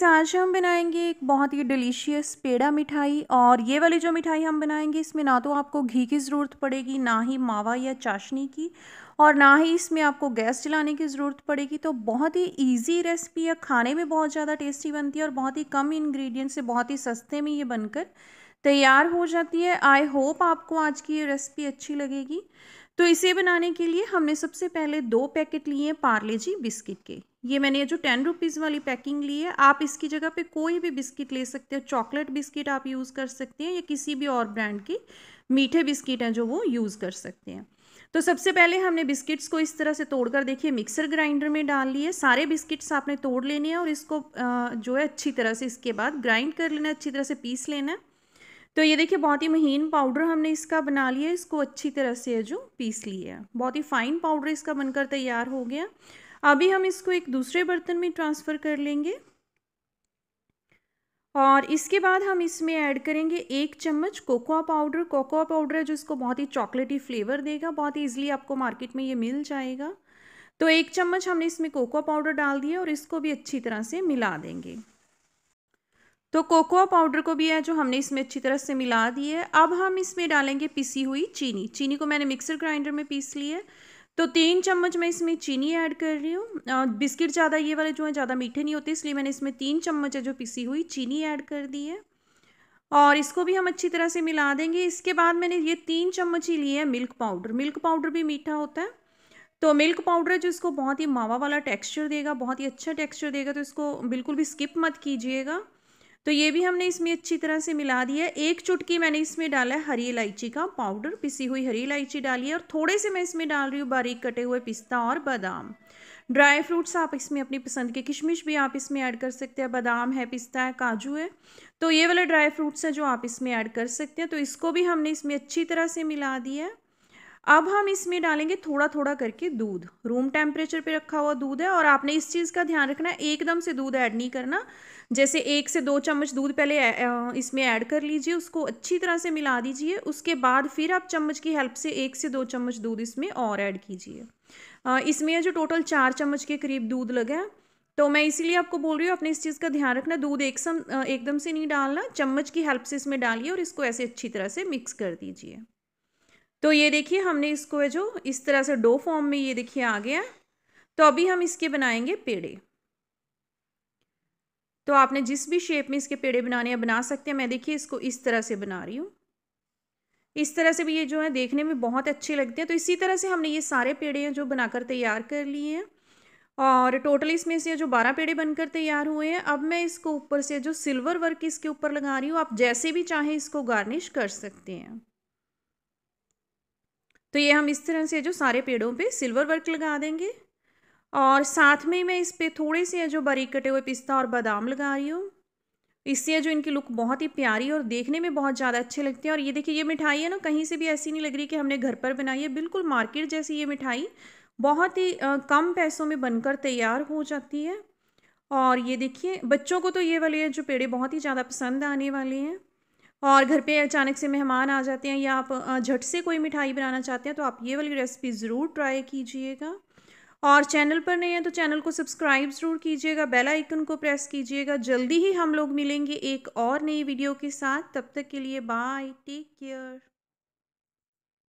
Guys आज हम बनाएँगे, एक बहुत ही डिलीशियस पेड़ा मिठाई और ये वाली जो मिठाई हम बनाएँगे, इसमें ना तो आपको घी की ज़रूरत पड़ेगी, ना ही मावा या चाशनी की और ना ही इसमें आपको गैस चलाने की ज़रूरत पड़ेगी। तो बहुत ही इजी रेसिपी है, खाने में बहुत ज़्यादा टेस्टी बनती है और बहुत ही कम इंग्रेडिएंट से बहुत ही सस्ते में ये बनकर तैयार हो जाती है। आई होप आपको आज की ये रेसिपी अच्छी लगेगी। तो इसे बनाने के लिए हमने सबसे पहले दो पैकेट लिए हैं पार्ले जी बिस्किट के। ये मैंने जो टेन रुपीज़ वाली पैकिंग ली है, आप इसकी जगह पे कोई भी बिस्किट ले सकते हो, चॉकलेट बिस्किट आप यूज़ कर सकते हैं या किसी भी और ब्रांड की मीठे बिस्किट हैं जो वो यूज़ कर सकते हैं। तो सबसे पहले हमने बिस्किट्स को इस तरह से तोड़कर देखिए, मिक्सर ग्राइंडर में डाल लिए सारे बिस्किट्स आपने तोड़ लेने हैं और इसको जो है अच्छी तरह से इसके बाद ग्राइंड कर लेना अच्छी तरह से पीस लेना है। तो ये देखिए, बहुत ही महीन पाउडर हमने इसका बना लिया इसको अच्छी तरह से जो पीस लिया बहुत ही फाइन पाउडर इसका बनकर तैयार हो गया। अभी हम इसको एक दूसरे बर्तन में ट्रांसफ़र कर लेंगे। और इसके बाद हम इसमें ऐड करेंगे एक चम्मच कोकोआ पाउडर कोकोआ पाउडर है जो इसको बहुत ही चॉकलेटी फ्लेवर देगा। बहुत ही ईजिली आपको मार्केट में ये मिल जाएगा। तो एक चम्मच हमने इसमें कोकोआ पाउडर डाल दिया और इसको भी अच्छी तरह से मिला देंगे। तो कोकोआ पाउडर को भी है जो हमने इसमें अच्छी तरह से मिला दी है। अब हम इसमें डालेंगे पिसी हुई चीनी। चीनी को मैंने मिक्सर ग्राइंडर में पीस ली है। तो तीन चम्मच मैं इसमें चीनी ऐड कर रही हूँ। बिस्किट ज़्यादा ये वाले जो है ज़्यादा मीठे नहीं होते, इसलिए मैंने इसमें तीन चम्मच है जो पिसी हुई चीनी ऐड कर दी है। और इसको भी हम अच्छी तरह से मिला देंगे। इसके बाद मैंने ये तीन चम्मच ही लिए है मिल्क पाउडर। मिल्क पाउडर भी मीठा होता है। तो मिल्क पाउडर जो इसको बहुत ही मावा वाला टेक्सचर देगा, बहुत ही अच्छा टेक्सचर देगा तो इसको बिल्कुल भी स्किप मत कीजिएगा। तो ये भी हमने इसमें अच्छी तरह से मिला दिया है। एक चुटकी मैंने इसमें डाला है हरी इलायची का पाउडर। पिसी हुई हरी इलायची डाली है और थोड़े से मैं इसमें डाल रही हूँ बारीक कटे हुए पिस्ता और बादाम। ड्राई फ्रूट्स आप इसमें अपनी पसंद के किशमिश भी आप इसमें ऐड कर सकते हैं। बादाम है, पिस्ता है, काजू है। तो ये वाले ड्राई फ्रूट्स हैं जो आप इसमें ऐड कर सकते हैं। तो इसको भी हमने इसमें अच्छी तरह से मिला दिया है। अब हम इसमें डालेंगे थोड़ा थोड़ा करके दूध। रूम टेम्परेचर पे रखा हुआ दूध है और आपने इस चीज़ का ध्यान रखना है एकदम से दूध ऐड नहीं करना। जैसे एक से दो चम्मच दूध पहले इसमें ऐड कर लीजिए, उसको अच्छी तरह से मिला दीजिए। उसके बाद फिर आप चम्मच की हेल्प से एक से दो चम्मच दूध इसमें और ऐड कीजिए। इसमें जो टोटल चार चम्मच के करीब दूध लगा है तो मैं इसीलिए आपको बोल रही हूँ, अपने इस चीज़ का ध्यान रखना। दूध एक सम एकदम से नहीं डालना, चम्मच की हेल्प से इसमें डालिए और इसको ऐसे अच्छी तरह से मिक्स कर दीजिए। तो ये देखिए हमने इसको है जो इस तरह से डो फॉर्म में ये देखिए आ गया। तो अभी हम इसके बनाएँगे पेड़े। तो आपने जिस भी शेप में इसके पेड़े बनाने हैं, बना सकते हैं। मैं देखिए इसको इस तरह से बना रही हूँ। इस तरह से भी ये जो है देखने में बहुत अच्छे लगते हैं। तो इसी तरह से हमने ये सारे पेड़े हैं जो बनाकर तैयार कर लिए हैं। और टोटल इसमें से जो बारह पेड़े बनकर तैयार हुए हैं। अब मैं इसको ऊपर से जो सिल्वर वर्क इसके ऊपर लगा रही हूँ। आप जैसे भी चाहें इसको गार्निश कर सकते हैं। तो ये हम इस तरह से जो सारे पेड़ों पे सिल्वर वर्क लगा देंगे। और साथ में मैं इस पर थोड़े से जो बारीक कटे हुए पिस्ता और बादाम लगा रही हूँ। इससे जो इनकी लुक बहुत ही प्यारी और देखने में बहुत ज़्यादा अच्छे लगते हैं। और ये देखिए, ये मिठाई है ना, कहीं से भी ऐसी नहीं लग रही कि हमने घर पर बनाई है। बिल्कुल मार्केट जैसी ये मिठाई बहुत ही कम पैसों में बनकर तैयार हो जाती है। और ये देखिए, बच्चों को तो ये वाले जो पेड़े बहुत ही ज़्यादा पसंद आने वाले हैं। और घर पे अचानक से मेहमान आ जाते हैं या आप झट से कोई मिठाई बनाना चाहते हैं तो आप ये वाली रेसिपी ज़रूर ट्राई कीजिएगा। और चैनल पर नहीं है तो चैनल को सब्सक्राइब ज़रूर कीजिएगा, बेल आइकन को प्रेस कीजिएगा। जल्दी ही हम लोग मिलेंगे एक और नई वीडियो के साथ। तब तक के लिए बाय, टेक केयर।